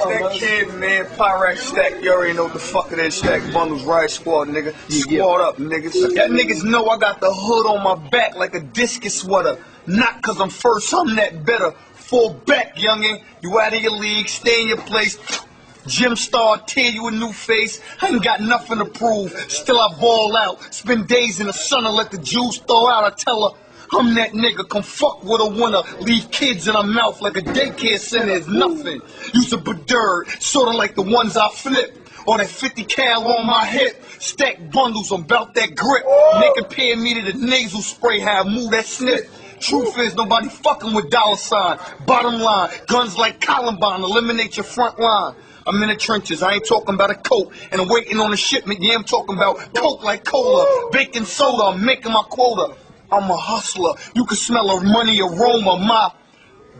That oh, kid, man, Pyrex stack, you already know what the fuck it is. Stack bundles, riot squad, nigga. Squad up, niggas. That niggas know I got the hood on my back like a discus sweater. Not cause I'm first, I'm that better. Fall back, youngin'. You out of your league, stay in your place. Gym star, tear you a new face. I ain't got nothing to prove. Still I ball out. Spend days in the sun and let the juice thaw out. I tell her, I'm that nigga. Come fuck with a winner. Leave kids in her mouth like a daycare center is nothing. Use a bird, sorta like the ones I flip. Or that 50 cal on my hip. Stack bundles, I'm about that grip. They compare me to the nasal spray, how I move that snip. Truth is, nobody fucking with dollar sign. Bottom line, guns like Columbine, eliminate your front line. I'm in the trenches, I ain't talking about a coat, and I'm waiting on a shipment, yeah, I'm talking about coke like cola, baking soda, I'm making my quota. I'm a hustler, you can smell a money aroma, my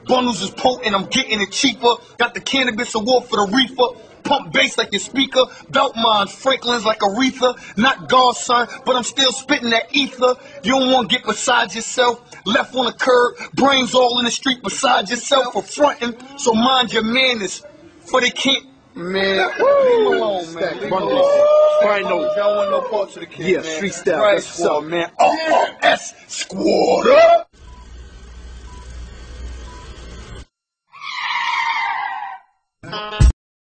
bundles is potent, I'm getting it cheaper, got the cannabis award for the reefer, pump bass like your speaker, belt mines, Franklin's like Aretha, not God son, but I'm still spitting that ether, you don't want to get beside yourself, left on the curb, brains all in the street beside yourself for fronting, so mind your manners, for they can't, man, leave him alone, man, leave him alone. Fine note. Don't want no parts of the kid, Yeah, man. street style, Right that's what's up. squad, man. RRS squad up.